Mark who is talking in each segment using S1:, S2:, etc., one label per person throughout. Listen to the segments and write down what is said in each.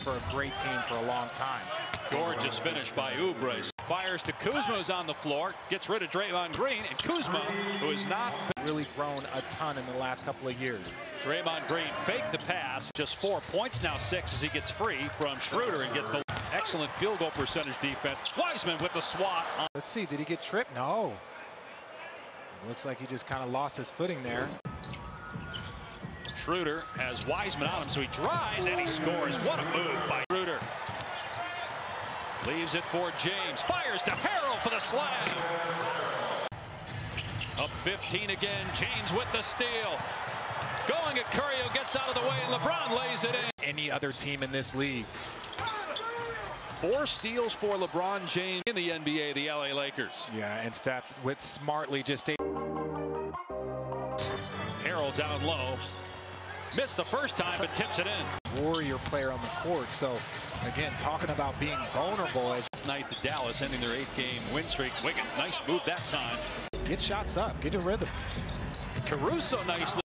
S1: For a great team for a long time.
S2: Gorgeous finish by Oubre. Fires to Kuzma's on the floor. Gets rid of Draymond Green. And Kuzma, who has not
S1: really grown a ton in the last couple of years.
S2: Draymond Green faked the pass. Just four points now, six as he gets free from Schroeder and gets the excellent field goal percentage defense. Wiseman with the swat.
S1: Let's see, did he get tripped? No. It looks like he just kind of lost his footing there.
S2: Schroeder has Wiseman on him, so he drives and he scores. What a move by Schroeder. Leaves it for James. Fires to Harrell for the slam. Up 15 again. James with the steal. Going at Curry, who gets out of the way, and LeBron lays it in.
S1: Any other team in this league.
S2: Four steals for LeBron James in the NBA, the LA Lakers.
S1: Yeah, and Steph with smartly just.
S2: Harrell down low. Missed the first time, but tips it in.
S1: Warrior player on the court. So, again, talking about being vulnerable.
S2: Last night the Dallas, ending their eight-game win streak. Wiggins, nice move that time.
S1: Get shots up. Get a rhythm.
S2: Caruso nicely.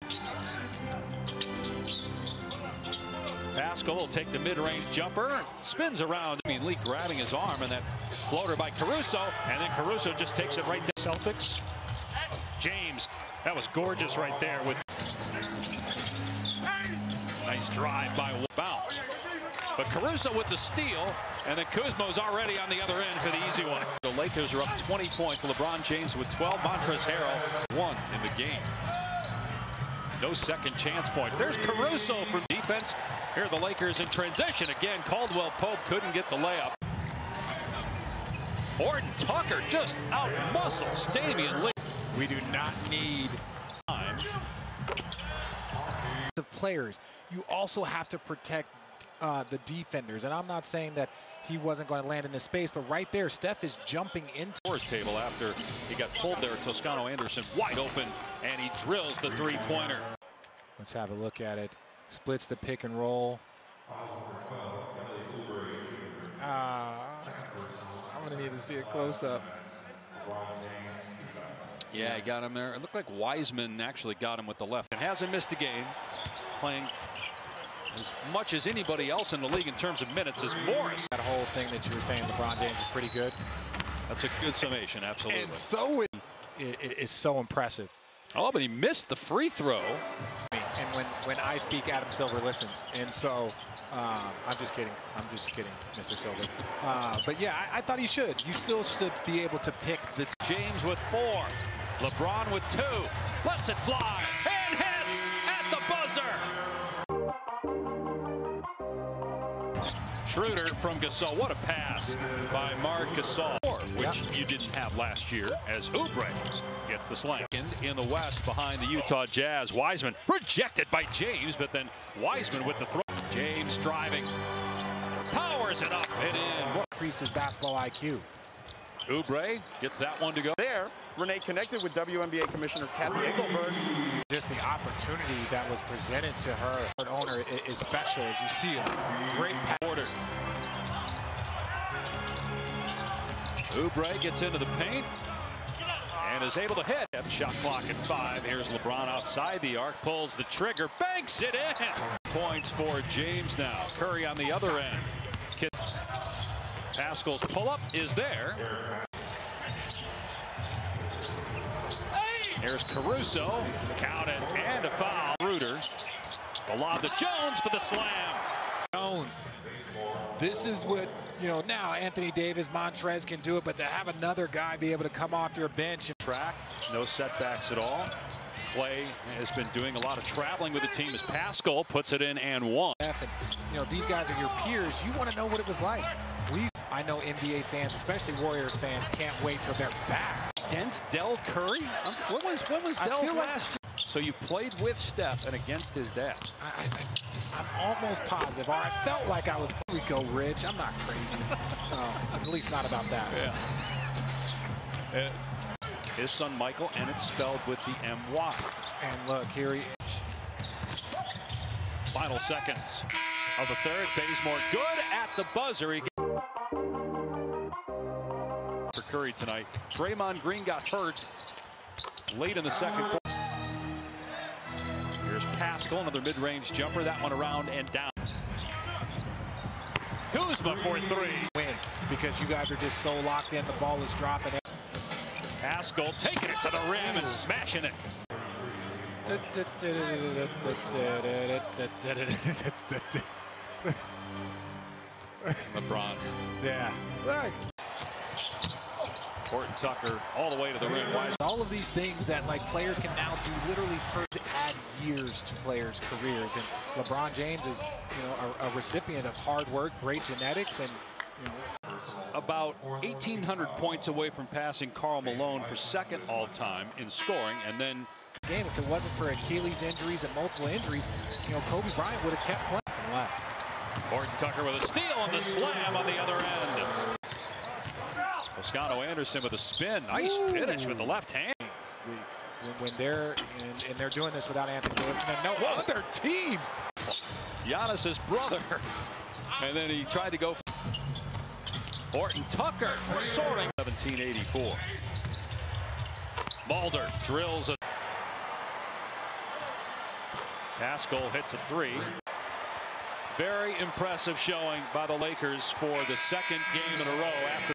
S2: Paschall will take the mid-range jumper. Spins around. I mean, Lee grabbing his arm, and that floater by Caruso. And then Caruso just takes it right to Celtics. James, that was gorgeous right there with Nice drive by bounce. But Caruso with the steal, and then Kuzma's already on the other end for the easy one. The Lakers are up 20 points. LeBron James with 12. Montrezl Harrell one in the game. No second chance points. There's Caruso from defense. Here the Lakers in transition. Again, Caldwell Pope couldn't get the layup. Horton Tucker just out muscles Damion Lee.
S1: We do not need. The players, you also have to protect uh, the defenders. And I'm not saying that he wasn't going to land in the space, but right there, Steph is jumping into
S2: his table after he got pulled there. Toscano Anderson wide open, and he drills the three-pointer.
S1: Let's have a look at it. Splits the pick and roll. Uh, I'm going to need to see a close-up.
S2: Yeah, he got him there. It looked like Wiseman actually got him with the left. And hasn't missed a game. Playing as much as anybody else in the league in terms of minutes is Morris.
S1: That whole thing that you were saying, LeBron James is pretty good.
S2: That's a good summation, absolutely.
S1: And so it, it is so impressive.
S2: Oh, but he missed the free throw.
S1: And when, when I speak, Adam Silver listens. And so um, I'm just kidding. I'm just kidding, Mr. Silver. Uh, but yeah, I, I, thought he should. You still should be able to pick the
S2: James with four. LeBron with two. Lets it fly. And hits at the buzzer. Schroeder from Gasol. What a pass by Marc Gasol, which yep. you didn't have last year as Oubre gets the slam. In the West behind the Utah Jazz. Wiseman rejected by James, but then Wiseman with the throw. James driving. Powers it up and in.
S1: Increased his basketball IQ.
S2: Oubre gets that one to go.
S3: There, Renee connected with WNBA Commissioner Cathy Engelbert.
S1: Just the opportunity that was presented to her owner is special. As you see, a great
S2: order. Oubre gets into the paint. and is able to hit. Shot clock at five. Here's LeBron outside the arc, pulls the trigger, banks it in. Points for James now. Curry on the other end. Paschall's pull-up is there. Here's Caruso, counted, and a foul. Ruder, the lob to Jones for the slam.
S1: Jones. This is what, you know, now Anthony Davis, Montrez can do it, but to have another guy be able to come off your bench.
S2: And track, no setbacks at all. Clay has been doing a lot of traveling with the team as Paschall puts it in and one.
S1: And, you know, these guys are your peers. You want to know what it was like. We, I know NBA fans, especially Warriors fans, can't wait till they're back.
S2: Against Del Curry? Um, What was, what was
S1: like-
S2: last year? So you played with Steph and against his dad.
S1: I, I, I'm almost positive, or I felt like I was. Here we go, Rich. I'm not crazy. Oh, at least not about that.
S2: Yeah. Uh, his son Mychal, and it's spelled with the M-Y.
S1: And look, here he
S2: Final seconds of the third. Bazemore good at the buzzer. He Curry tonight. Draymond Green got hurt late in the second quarter. Here's Paschall, another mid-range jumper. That one around and down. Kuzma for three.
S1: win because you guys are just so locked in. The ball is dropping.
S2: Paschall taking it to the rim and smashing it. LeBron.
S1: Yeah. Look.
S2: Horton Tucker all the way to the rim.
S1: All of these things that like players can now do literally per add years to players' careers. And LeBron James is, you know, a, a recipient of hard work, great genetics, and you know,
S2: about 1,800 points away from passing Karl Malone for second all-time in scoring, and then
S1: game, if it wasn't for Achilles injuries and multiple injuries, you know, Kobe Bryant would have kept playing from left.
S2: Horton Tucker with a steal and the slam on the other end. Toscano Anderson with a spin. Nice finish with the left hand.
S1: The, when, when they're and, and they're doing this without Anthony Davis and no other teams.
S2: Giannis's brother. And then he tried to go for Horton Tucker soaring 1784. Mulder drills a. Paschall hits a three. Very impressive showing by the Lakers for the second game in a row after